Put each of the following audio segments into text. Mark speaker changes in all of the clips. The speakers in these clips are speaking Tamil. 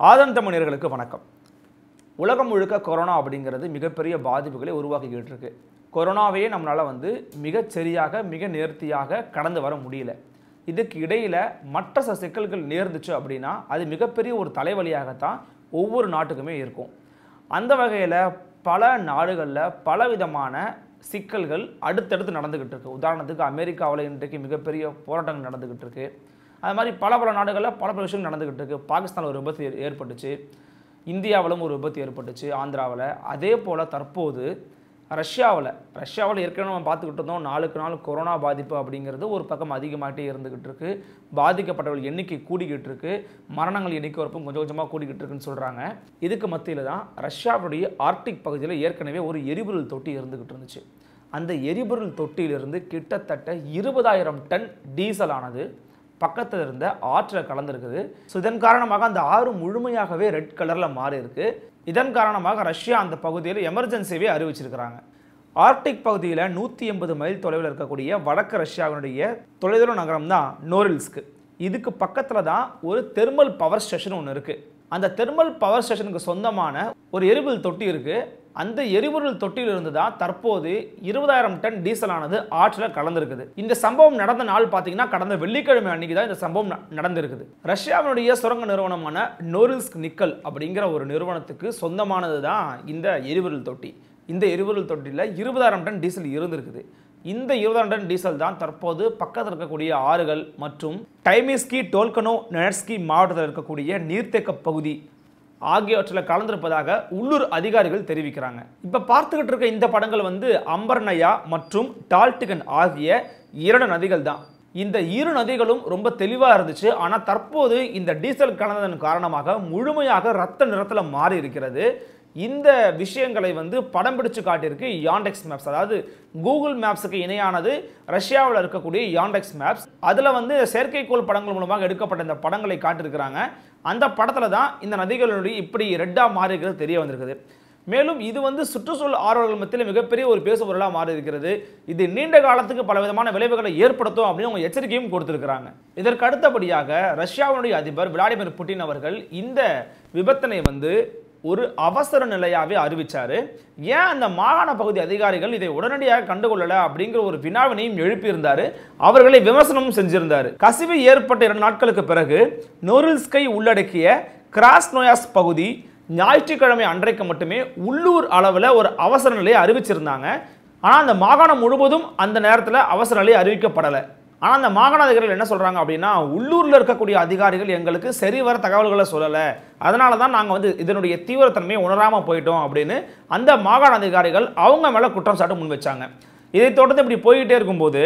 Speaker 1: ஆதன் தமிழர்களுக்கு வணக்கம். உலகம் முழுக்க கொரோனா அப்படிங்கிறது மிகப்பெரிய பாதிப்புகளை உருவாக்கிக்கிட்டு இருக்கு கொரோனாவையே நம்மளால் வந்து மிகச்சரியாக மிக நேர்த்தியாக கடந்து வர முடியல. இதுக்கு இடையில் மற்ற சிக்கல்கள் நேர்ந்துச்சு அப்படின்னா அது மிகப்பெரிய ஒரு தலைவலியாகத்தான் ஒவ்வொரு நாட்டுக்குமே இருக்கும். அந்த வகையில் பல நாடுகளில் பலவிதமான சிக்கல்கள் அடுத்தடுத்து நடந்துக்கிட்டு இருக்கு உதாரணத்துக்கு அமெரிக்காவில் இன்றைக்கு மிகப்பெரிய போராட்டங்கள் நடந்துக்கிட்டு இருக்கு அது மாதிரி பல பல நாடுகளில் பல பல விஷயங்கள் நடந்துக்கிட்டு இருக்கு. பாகிஸ்தானில் ஒரு விபத்து ஏற்பட்டுச்சு. இந்தியாவிலும் ஒரு விபத்து ஏற்பட்டுச்சு ஆந்திராவில். அதே போல் தற்போது ரஷ்யாவில் ரஷ்யாவில் ஏற்கனவே நம்ம பார்த்துக்கிட்டு இருந்தோம். நாளுக்கு நாள் கொரோனா பாதிப்பு அப்படிங்கிறது ஒரு பக்கம் அதிகமாகிட்டே இருந்துக்கிட்டு இருக்கு. பாதிக்கப்பட்டவர்கள் எண்ணிக்கை கூடிக்கிட்டு இருக்கு. மரணங்கள் எண்ணிக்கை வரப்பும் கொஞ்சம் கொஞ்சமாக கூடிக்கிட்டு இருக்குன்னு சொல்கிறாங்க இதுக்கு மத்தியில் தான் ரஷ்யாவுடைய ஆர்க்டிக் பகுதியில் ஏற்கனவே ஒரு எரிபொருள் தொட்டி இருந்துக்கிட்டு இருந்துச்சு. அந்த எரிபொருள் தொட்டியிலிருந்து கிட்டத்தட்ட இருபதாயிரம் டன் டீசல் ஆனது பக்கத்தில் இருந்த ஆற்றில் கலந்துருக்குது. ஸோ இதன் காரணமாக அந்த ஆறு முழுமையாகவே ரெட் கலரில் மாறியிருக்கு. இதன் காரணமாக ரஷ்யா அந்த பகுதியில் எமர்ஜென்சியவே அறிவிச்சிருக்கிறாங்க. ஆர்க்டிக் பகுதியில் நூற்றி எண்பது மைல் தொலைவில் இருக்கக்கூடிய வடக்கு ரஷ்யாவினுடைய தொலைதூர நகரம் தான் நோரில்ஸ்க்கு. இதுக்கு பக்கத்தில் தான் ஒரு தெர்மல் பவர் ஸ்டேஷன் ஒன்று இருக்குது அந்த தெர்மல் பவர் ஸ்டேஷனுக்கு சொந்தமான ஒரு எரிபொருள் தொட்டி இருக்குது அந்த எரிபொருள் தொட்டியிலிருந்து தான் தற்போது இருபதாயிரம் டன் டீசலானது ஆற்றில் கலந்துருக்குது. இந்த சம்பவம் நடந்த நாள் பார்த்தீங்கன்னா கடந்த வெள்ளிக்கிழமை அன்னைக்கு தான் இந்த சம்பவம் நடந்திருக்குது. ரஷ்யாவினுடைய சுரங்க நிறுவனமான நோரில்ஸ்க் நிக்கல் அப்படிங்கிற ஒரு நிறுவனத்துக்கு சொந்தமானது தான் இந்த எரிபொருள் தொட்டி. இந்த எரிபொருள் தொட்டியில் இருபதாயிரம் டன் டீசல் இருந்திருக்குது. இந்த இருபதாயிரம் டன் டீசல் தான் தற்போது பக்கத்தில் இருக்கக்கூடிய ஆறுகள் மற்றும் டைமிஸ்கி டோல்கனோ நெட்ஸ்கி மாவட்டத்தில் இருக்கக்கூடிய நீர்த்தேக்க பகுதி ஆகியவற்றில் கலந்திருப்பதாக உள்ளூர் அதிகாரிகள் தெரிவிக்கிறாங்க. இப்போ பார்த்துக்கிட்டு இருக்க இந்த படங்கள் வந்து அம்பர்னயா மற்றும் டால்டிகன் ஆகிய இரண்டு நதிகள் தான். இந்த இரு நதிகளும் ரொம்ப தெளிவாக இருந்துச்சு. ஆனால் தற்போது இந்த டீசல் கலந்ததன் காரணமாக முழுமையாக ரத்த நிறத்தில் மாறி இருக்கிறது இந்த விஷயங்களை வந்து படம் பிடிச்சு காட்டியிருக்கு யாண்டெக்ஸ் மேப்ஸ் அதாவது கூகுள் மேப்ஸுக்கு இணையானது ரஷ்யாவில் இருக்கக்கூடிய யாண்டெக்ஸ் மேப்ஸ் அதில் வந்து செயற்கைக்கோள் படங்கள் மூலமாக எடுக்கப்பட்ட இந்த படங்களை காட்டியிருக்கிறாங்க. அந்த படத்தில் தான் இந்த நதிகளுடைய இப்படி ரெட்டாக மாறி இருக்கிறது தெரிய வந்திருக்குது. மேலும் இது வந்து சுற்றுச்சூழல் ஆர்வலர்கள் மத்தியில் மிகப்பெரிய ஒரு பேசுபொருளாக மாறி இருக்கிறது இது நீண்ட காலத்துக்கு பல விதமான விளைவுகளை ஏற்படுத்தும் அப்படின்னு அவங்க எச்சரிக்கையும் கொடுத்துருக்கிறாங்க. இதற்கு அடுத்தபடியாக ரஷ்யாவினுடைய அதிபர் விளாடிமிர் புட்டின் அவர்கள் இந்த விபத்தினை வந்து ஒரு அவசர நிலையாகவே அறிவித்தார் ஏன் அந்த மாகாண பகுதி அதிகாரிகள் இதை உடனடியாக கண்டுகொள்ளலை அப்படிங்கிற ஒரு வினாவினையும் எழுப்பியிருந்தார். அவர்களை விமர்சனமும் செஞ்சிருந்தார். கசிவு ஏற்பட்ட இரண்டு நாட்களுக்கு பிறகு நோரில்ஸ்கை உள்ளடக்கிய கிராஸ்னோயாஸ் பகுதி ஞாயிற்றுக்கிழமை அன்றைக்கு மட்டுமே உள்ளூர் அளவில் ஒரு அவசர நிலையை அறிவிச்சிருந்தாங்க. ஆனால் அந்த மாகாணம் முழுவதும் அந்த நேரத்தில் அவசர நிலை அறிவிக்கப்படலை. ஆனால் அந்த மாகாண அதிகாரிகள் என்ன சொல்கிறாங்க அப்படின்னா உள்ளூரில் இருக்கக்கூடிய அதிகாரிகள் எங்களுக்கு சரிவர தகவல்களை சொல்லலை. அதனால தான் நாங்கள் வந்து இதனுடைய தீவிரத்தன்மையை உணராமல் போயிட்டோம் அப்படின்னு அந்த மாகாண அதிகாரிகள் அவங்க மேலே குற்றம் சாட்டு முன் வச்சாங்க. இதை தொடர்ந்து இப்படி போய்கிட்டே இருக்கும்போது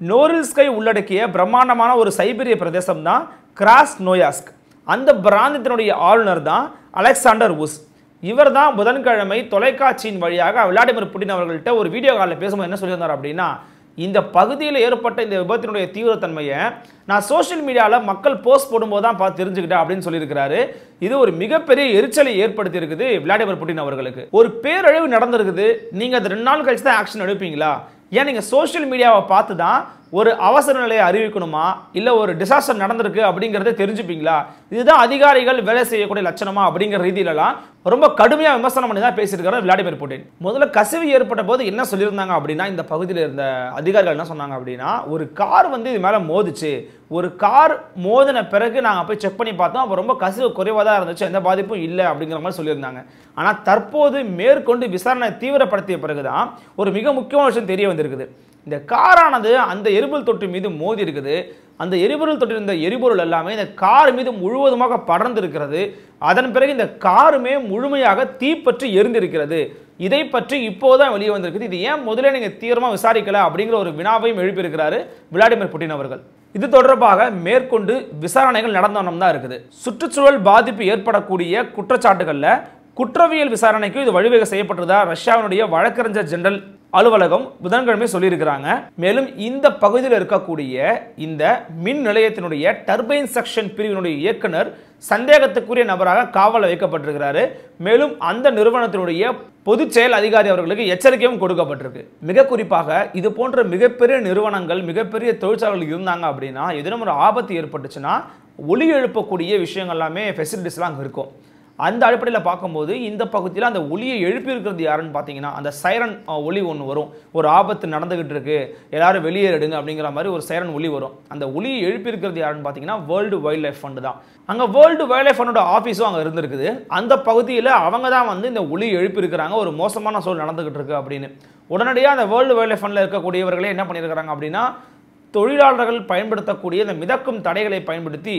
Speaker 1: நோரில்ஸ்கை உள்ளடக்கிய பிரம்மாண்டமான ஒரு சைபீரிய பிரதேசம் தான் கிராஸ் நோயாஸ்க். அந்த பிராந்தியத்தினுடைய ஆளுநர் தான் அலெக்சாண்டர் உஸ். இவர் தான் புதன்கிழமை தொலைக்காட்சியின் வழியாக விளாடிமிர் புட்டின் அவர்கள்ட்ட ஒரு வீடியோ காலில் பேசும்போது என்ன சொல்லியிருந்தார் அப்படின்னா இந்த பகுதியில் ஏற்பட்ட இந்த விபத்தினுடைய தீவிரத்தன்மையை நான் சோஷியல் மீடியாவில் மக்கள் போஸ்ட் போடும்போது தான் பார்த்து தெரிஞ்சுக்கிட்டேன் அப்படின்னு சொல்லியிருக்கிறாரு. இது ஒரு மிகப்பெரிய எரிச்சலை ஏற்படுத்தி இருக்குது விளாடிமிர் புட்டின் அவர்களுக்கு. ஒரு பேரழிவு நடந்திருக்குது. நீங்கள் அது ரெண்டு நாள் கழிச்சு தான் ஆக்ஷன் எடுப்பீங்களா? ஏன் நீங்கள் சோஷியல் மீடியாவை பார்த்து தான் ஒரு அவசர நிலையை அறிவிக்கணுமா? இல்லை ஒரு டிசாஸ்டர் நடந்திருக்கு அப்படிங்கிறத தெரிஞ்சுப்பீங்களா? இதுதான் அதிகாரிகள் வேலை செய்யக்கூடிய லட்சணமா அப்படிங்கிற ரீதியிலலாம் ரொம்ப கடுமையாக விமர்சனம் பண்ணி தான் பேசியிருக்காரு விளாடிமிர் புட்டின். முதல்ல கசிவு ஏற்பட்ட போது என்ன சொல்லியிருந்தாங்க அப்படின்னா இந்த பகுதியில் இருந்த அதிகாரிகள் என்ன சொன்னாங்க அப்படின்னா ஒரு கார் வந்து இது மேலே மோதுச்சு. ஒரு கார் மோதின பிறகு நாங்கள் போய் செக் பண்ணி பார்த்தோம். அப்போ ரொம்ப கசிவு குறைவாக தான் இருந்துச்சு. எந்த பாதிப்பும் இல்லை அப்படிங்கிற மாதிரி சொல்லியிருந்தாங்க. ஆனால் தற்போது மேற்கொண்டு விசாரணை தீவிரப்படுத்திய பிறகு தான் ஒரு மிக முக்கியமான விஷயம் தெரிய வந்திருக்குது. இந்த காரானது அந்த எரிபொருள் தொற்று மீது மோதி இருக்குது. அந்த எரிபொருள் தொட்டி இருந்த எரிபொருள் எல்லாமே இந்த கார் மீது முழுவதுமாக படர்ந்து இருக்கிறது அதன் பிறகு இந்த காருமே முழுமையாக தீப்பற்றி எரிந்திருக்கிறது. இதை பற்றி இப்போதான் வெளியே வந்திருக்குது. இது ஏன் முதல்ல நீங்கள் தீவிரமாக விசாரிக்கல அப்படிங்கிற ஒரு வினாவையும் எழுப்பியிருக்கிறாரு விளாடிமிர் புட்டின் அவர்கள். இது தொடர்பாக மேற்கொண்டு விசாரணைகள் நடந்தவனம் தான் இருக்குது. சுற்றுச்சூழல் பாதிப்பு ஏற்படக்கூடிய குற்றச்சாட்டுகளில் குற்றவியல் விசாரணைக்கு இது வழிவகை செய்யப்பட்டதா ரஷ்யாவினுடைய வழக்கறிஞர் ஜெனரல் அலுவலகம் புதன்கிழமை சொல்லியிருக்கிறாங்க. மேலும் இந்த பகுதியில் இருக்கக்கூடிய இந்த மின் நிலையத்தினுடைய டர்பைன் செக்ஷன் பிரிவினுடைய இயக்குனர் சந்தேகத்துக்குரிய நபராக காவலில் வைக்கப்பட்டிருக்கிறாரு. மேலும் அந்த நிறுவனத்தினுடைய பொதுச் செயல் அதிகாரி அவர்களுக்கு எச்சரிக்கையும் கொடுக்கப்பட்டிருக்கு. மிக குறிப்பாக இது போன்ற மிகப்பெரிய நிறுவனங்கள் மிகப்பெரிய தொழிற்சாலைகள் இருந்தாங்க அப்படின்னா எதிரும் ஒரு ஆபத்து ஏற்பட்டுச்சுன்னா ஒளி எழுப்பக்கூடிய விஷயங்கள் எல்லாமே ஃபெசிலிட்டிஸ்லாம் அங்கே இருக்கும். அந்த அடிப்படையில் பார்க்கும்போது இந்த பகுதியில் அந்த ஒளியை எழுப்பியிருக்கிறது யாருன்னு பார்த்தீங்கன்னா அந்த சைரன் ஒளி ஒன்று வரும். ஒரு ஆபத்து நடந்துகிட்டு இருக்கு. எல்லாரும் வெளியேறிடுங்க அப்படிங்கிற மாதிரி ஒரு சைரன் ஒலி வரும். அந்த ஒலியை எழுப்பியிருக்கிறது யாருன்னு பார்த்தீங்கன்னா வேர்ல்டு வைல்ட் லைஃப் ஃபண்டு தான். அங்கே வேர்ல்டு வைல்ட் லைஃப் ஃபண்டோட ஆஃபீஸும் அங்கே இருந்திருக்குது. அந்த பகுதியில் அவங்க தான் வந்து இந்த ஒளி எழுப்பியிருக்கிறாங்க. ஒரு மோசமான சூழல் நடந்துகிட்டு இருக்கு அப்படின்னு. உடனடியாக அந்த வேர்ல்டு வைல்ட் லைஃப் ஃபண்டில் இருக்கக்கூடியவர்களே என்ன பண்ணியிருக்கிறாங்க அப்படின்னா தொழிலாளர்கள் பயன்படுத்தக்கூடிய இந்த மிதக்கும் தடைகளை பயன்படுத்தி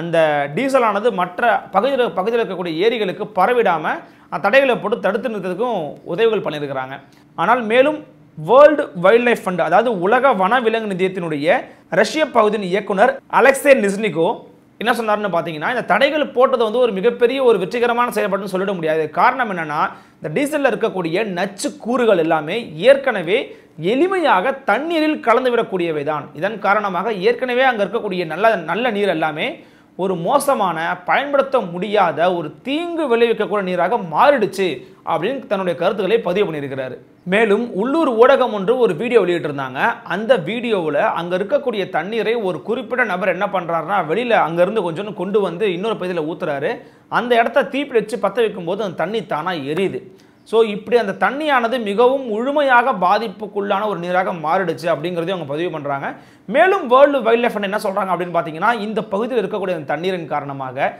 Speaker 1: அந்த டீசலானது மற்ற பகுதியில் பகுதியில் இருக்கக்கூடிய ஏரிகளுக்கு பரவிடாமல் அந்த தடைகளை போட்டு தடுத்து நிறுத்ததுக்கும் உதவிகள் பண்ணியிருக்கிறாங்க. ஆனால் மேலும் வேர்ல்டு வைல்ட் லைஃப் ஃபண்ட் அதாவது உலக வன விலங்கு நிதியத்தினுடைய ரஷ்ய பகுதியின் இயக்குனர் அலெக்சே நிஸ்னிகோ என்ன சொன்னாருன்னு பார்த்தீங்கன்னா இந்த தடைகள் போட்டது வந்து ஒரு மிகப்பெரிய ஒரு வெற்றிகரமான செயல்பாடுன்னு சொல்லிட முடியாது. காரணம் என்னன்னா இந்த டீசலில் இருக்கக்கூடிய நச்சு கூறுகள் எல்லாமே ஏற்கனவே எளிமையாக தண்ணீரில் கலந்து விடக்கூடியவை தான் இதன் காரணமாக ஏற்கனவே அங்கே இருக்கக்கூடிய நல்ல நல்ல நீர் எல்லாமே ஒரு மோசமான பயன்படுத்த முடியாத ஒரு தீங்கு விளைவிக்கக்கூடிய நீராக மாறிடுச்சு அப்படின்னு தன்னுடைய கருத்துக்களை பதிவு பண்ணியிருக்கிறாரு. மேலும் உள்ளூர் ஊடகம் ஒன்று ஒரு வீடியோ வெளியிட்டிருந்தாங்க. அந்த வீடியோவில் அங்கே இருக்கக்கூடிய தண்ணீரை ஒரு குறிப்பிட்ட நபர் என்ன பண்ணுறாருன்னா வெளியில் அங்கேருந்து கொஞ்சம் கொண்டு வந்து இன்னொரு பகுதியில் ஊத்துறாரு. அந்த இடத்த தீப்பிடிச்சு பற்ற வைக்கும்போது அந்த தண்ணி தானாக எரியுது. ஸோ இப்படி அந்த தண்ணியானது மிகவும் முழுமையாக பாதிப்புக்குள்ளான ஒரு நீராக மாறிடுச்சு அப்படிங்கிறதையும் அவங்க பதிவு பண்ணுறாங்க மேலும் வேர்ல்டு வைல்ட் லைஃப் என்ன சொல்கிறாங்க அப்படின்னு பார்த்தீங்கன்னா இந்த பகுதியில் இருக்கக்கூடிய அந்த தண்ணீரின் காரணமாக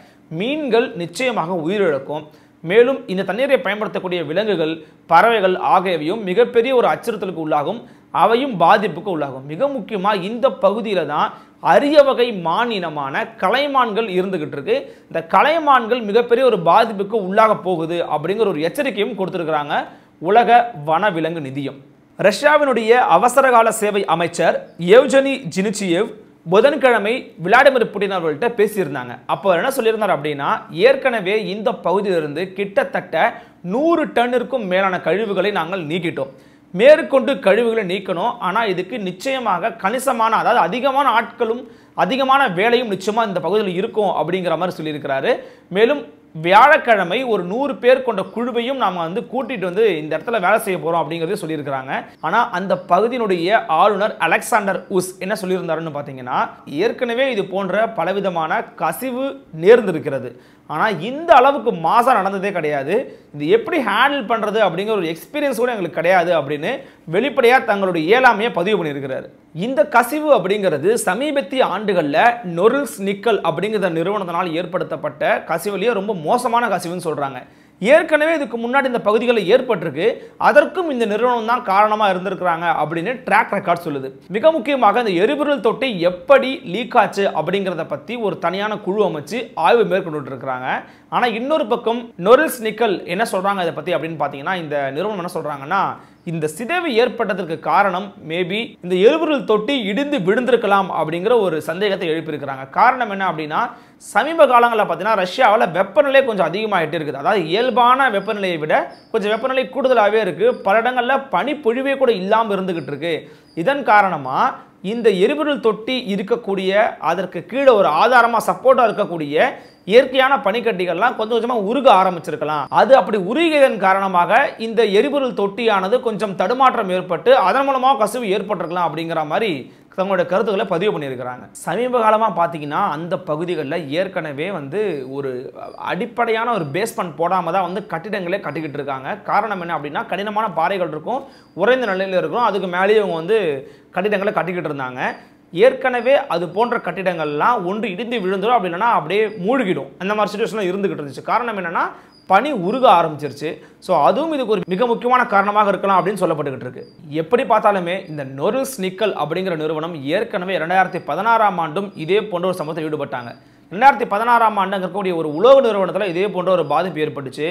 Speaker 1: மீன்கள் நிச்சயமாக உயிரிழக்கும். மேலும் இந்த தண்ணீரை பயன்படுத்தக்கூடிய விலங்குகள் பறவைகள் ஆகியவையும் மிகப்பெரிய ஒரு அச்சுறுத்தலுக்கு உள்ளாகும். அவையும் பாதிப்புக்கு உள்ளாகும். மிக முக்கியமாக இந்த பகுதியில் தான் அரிய வகை மான் இனமான கலைமான்கள் இருந்துகிட்டு இருக்கு. இந்த கலைமான்கள் மிகப்பெரிய ஒரு பாதிப்புக்கு உள்ளாக போகுது அப்படிங்கிற ஒரு எச்சரிக்கையும் கொடுத்துருக்குறாங்க உலக வனவிலங்கு நிதியம். ரஷ்யாவினுடைய அவசரகால சேவை அமைச்சர் எவ்ஜனி ஜினிச்சியேவ் புதன்கிழமை விளாடிமிர் புட்டின் அவர்கள்ட்ட பேசியிருந்தாங்க. அப்போ என்ன சொல்லியிருந்தார் அப்படின்னா ஏற்கனவே இந்த பகுதியிலிருந்து கிட்டத்தட்ட நூறு டன்னிற்கும் மேலான கழிவுகளை நாங்கள் நீக்கிட்டோம். மேற்கொண்டு கழிவுகளை நீக்கணும். ஆனால் இதுக்கு நிச்சயமாக கணிசமான அதாவது அதிகமான ஆட்களும் அதிகமான வேலையும் நிச்சயமாக இந்த பகுதியில் இருக்கும் அப்படிங்கிற மாதிரி சொல்லியிருக்கிறாரு. மேலும் வியாழக்கிழமை ஒரு நூறு பேர் கொண்ட குழுவையும் நாம் வந்து கூட்டிட்டு வந்து இந்த இடத்துல வேலை செய்ய போறோம் அப்படிங்கறதையும் சொல்லியிருக்கிறாங்க. ஆனா அந்த பகுதியினுடைய ஆளுநர் அலெக்சாண்டர் உஸ் என்ன சொல்லியிருந்தாருன்னு பார்த்தீங்கன்னா ஏற்கனவே இது போன்ற பலவிதமான கசிவு நேர்ந்திருக்கிறது. ஆனால் இந்த அளவுக்கு மாசா நடந்ததே கிடையாது. இது எப்படி ஹேண்டில் பண்ணுறது அப்படிங்கிற ஒரு எக்ஸ்பீரியன்ஸ் கூட எங்களுக்கு கிடையாது அப்படின்னு வெளிப்படையாக தங்களுடைய இயலாமையை பதிவு பண்ணியிருக்கிறாரு. இந்த கசிவு அப்படிங்கிறது சமீபத்திய ஆண்டுகளில் நொரில்ஸ் நிக்கல் அப்படிங்கிற நிறுவனத்தினால் ஏற்படுத்தப்பட்ட கசிவுலேயே ரொம்ப மோசமான கசிவுன்னு சொல்கிறாங்க ஏற்கனவே இதுக்கு முன்னாடி இந்த பகுதிகளில் ஏற்பட்டிருக்கு. அதற்கும் இந்த நிறுவனம் தான் காரணமாக இருந்திருக்கிறாங்க அப்படின்னு ட்ராக் ரெக்கார்ட் சொல்லுது. மிக முக்கியமாக இந்த எரிபொருள் தொட்டி எப்படி லீக் ஆச்சு அப்படிங்கிறத பற்றி ஒரு தனியான குழு அமைச்சு ஆய்வு மேற்கொண்டு இருக்கிறாங்க ஆனால் இன்னொரு பக்கம் நொரில்ஸ் நிக்கல் என்ன சொல்கிறாங்க இதை பற்றி அப்படின்னு பார்த்தீங்கன்னா இந்த நிறுவனம் என்ன சொல்கிறாங்கன்னா இந்த சிதைவு ஏற்பட்டதற்கு காரணம் மேபி இந்த எலும்புகள் தொட்டி இடிந்து விழுந்திருக்கலாம் அப்படிங்கிற ஒரு சந்தேகத்தை எழுப்பியிருக்கிறாங்க. காரணம் என்ன அப்படின்னா சமீப காலங்களில் பார்த்தீங்கன்னா ரஷ்யாவில் வெப்பநிலை கொஞ்சம் அதிகமாகிட்டு இருக்குது. அதாவது இயல்பான வெப்பநிலையை விட கொஞ்சம் வெப்பநிலை கூடுதலாகவே இருக்குது பல இடங்களில் பனிப்பொழிவே கூட இல்லாமல் இருந்துக்கிட்டு இருக்கு. இதன் காரணமாக இந்த எரிபொருள் தொட்டி இருக்கக்கூடிய அதற்கு கீழே ஒரு ஆதாரமாக சப்போர்ட்டாக இருக்கக்கூடிய இயற்கையான பனிக்கட்டிகள்லாம் கொஞ்சம் கொஞ்சமாக உருக ஆரம்பிச்சிருக்கலாம். அது அப்படி உருகியதன் காரணமாக இந்த எரிபொருள் தொட்டியானது கொஞ்சம் தடுமாற்றம் ஏற்பட்டு அதன் மூலமாக கசிவு ஏற்பட்டிருக்கலாம் அப்படிங்கிற மாதிரி தங்களுடைய கருத்துக்களை பதிவு பண்ணியிருக்கிறாங்க. சமீப காலமாக பார்த்தீங்கன்னா அந்த பகுதிகளில் ஏற்கனவே வந்து ஒரு அடிப்படையான ஒரு பேஸ்மெண்ட் போடாமல் தான் வந்து கட்டிடங்களே கட்டிக்கிட்டு இருக்காங்க. காரணம் என்ன அப்படின்னா கடினமான பாறைகள் இருக்கும் உறைந்த நிலையில் இருக்கும். அதுக்கு மேலேயே இவங்க வந்து கட்டிடங்களை கட்டிக்கிட்டு இருந்தாங்க. ஏற்கனவே அது போன்ற கட்டிடங்கள்லாம் ஒன்று இடிந்து விழுந்துடும் அப்படி இல்லைன்னா அப்படியே மூழ்கிடும். அந்த மாதிரி சுச்சுவேஷனில் இருந்துக்கிட்டு இருந்துச்சு. காரணம் என்னென்னா பனி உருக ஆரம்பிச்சிருச்சு. ஸோ அதுவும் இதுக்கு ஒரு மிக முக்கியமான காரணமாக இருக்கலாம் அப்படின்னு சொல்லப்பட்டுக்கிட்டு இருக்கு. எப்படி பார்த்தாலுமே இந்த நொரில்ஸ் நிக்கல் அப்படிங்கிற நிறுவனம் ஏற்கனவே இரண்டாயிரத்தி பதினாறாம் ஆண்டும் இதே போன்ற ஒரு சம்பவத்தில் ஈடுபட்டாங்க. ரெண்டாயிரத்தி பதினாறாம் ஆண்டு அங்கே இருக்கக்கூடிய ஒரு உலோக நிறுவனத்தில் இதே போன்ற ஒரு பாதிப்பு ஏற்பட்டுச்சு.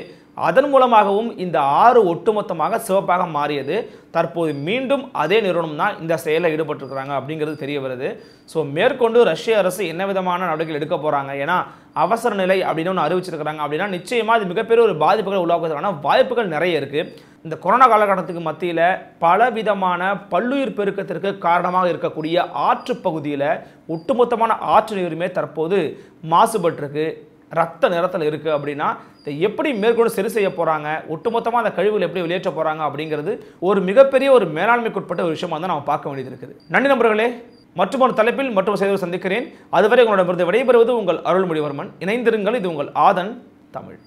Speaker 1: அதன் மூலமாகவும் இந்த ஆறு ஒட்டுமொத்தமாக சிவப்பாக மாறியது. தற்போது மீண்டும் அதே நிறுவனம் தான் இந்த செயலில் ஈடுபட்டிருக்கிறாங்க அப்படிங்கிறது தெரிய வருது. ஸோ மேற்கொண்டு ரஷ்ய அரசு என்ன விதமான நடவடிக்கைகள் எடுக்க போகிறாங்க ஏன்னா அவசர நிலை அப்படின்னு ஒன்று அறிவிச்சிருக்கிறாங்க. அப்படின்னா நிச்சயமாக இது மிகப்பெரிய ஒரு பாதிப்புகளை உருவாக்குறதுக்கான வாய்ப்புகள் நிறைய இருக்குது இந்த கொரோனா காலகட்டத்துக்கு மத்தியில் பலவிதமான பல்லுயிர் பெருக்கத்திற்கு காரணமாக இருக்கக்கூடிய ஆற்று பகுதியில் ஒட்டுமொத்தமான ஆற்று நீருமே தற்போது மாசுபட்டிருக்கு. ரத்த நிறத்தில் இருக்குது அப்படின்னா இதை எப்படி மேற்கொண்டு சரி செய்ய போகிறாங்க ஒட்டுமொத்தமாக அந்த கழிவுகள் எப்படி வெளியேற்ற போகிறாங்க அப்படிங்கிறது ஒரு மிகப்பெரிய ஒரு மேலாண்மைக்குட்பட்ட ஒரு விஷயமாக தான் நம்ம பார்க்க வேண்டியது இருக்குது. நன்றி நண்பர்களே. மற்றொரு தலைப்பில் மற்றொரு செய்தியை சந்திக்கிறேன். அதுவரை உங்களிடமிருந்து விடைபெறுவது உங்கள் அருள்மொழிவர்மன். இணைந்திருங்கள் இது உங்கள் ஆதன் தமிழ்.